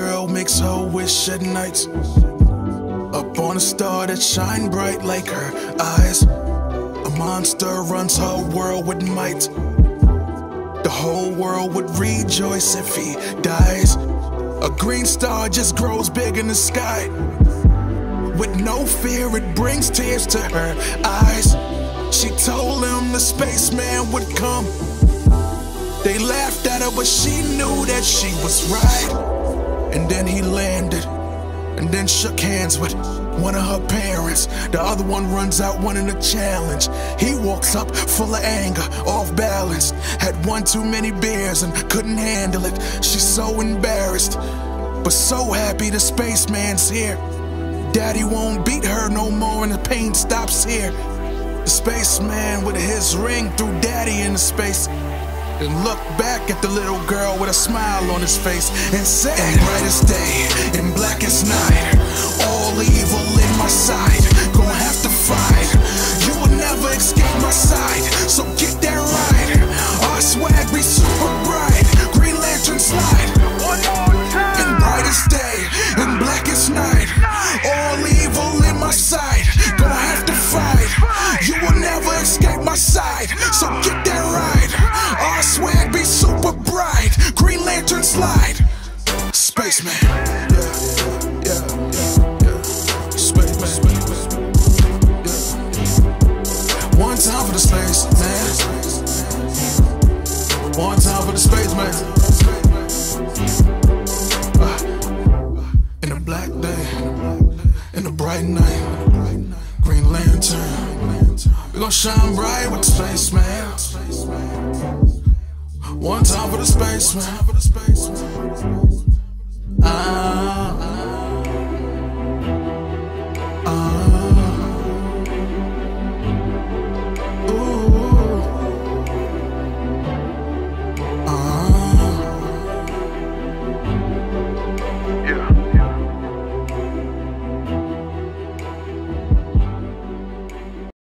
girl makes her wish at night. Up on a star that shine bright like her eyes. A monster runs her world with might. The whole world would rejoice if he dies. A green star just grows big in the sky. With no fear, it brings tears to her eyes. She told him the spaceman would come. They laughed at her, but she knew that she was right. And then he landed, and then shook hands with one of her parents. The other one runs out wanting a challenge. He walks up full of anger, off balance. Had one too many beers and couldn't handle it. She's so embarrassed, but so happy the spaceman's here. Daddy won't beat her no more, and the pain stops here. The spaceman with his ring threw daddy into space. And looked back at the little girl with a smile on his face and said, brightest day, in blackest night, all evil in my side, gonna have to fight. You will never escape my side, so get that right. Our swag be super bright, Green Lantern slide. In brightest day, in blackest night, all evil in my side, gonna have to fight. You will never escape my side, so get slide. Spaceman. Yeah, yeah, yeah, yeah. Yeah. One time for the space man. One time for the spaceman. Uh, in a black day, in a bright night, Green Lantern. We gon' shine bright with the spaceman. One time for the space, spaceman.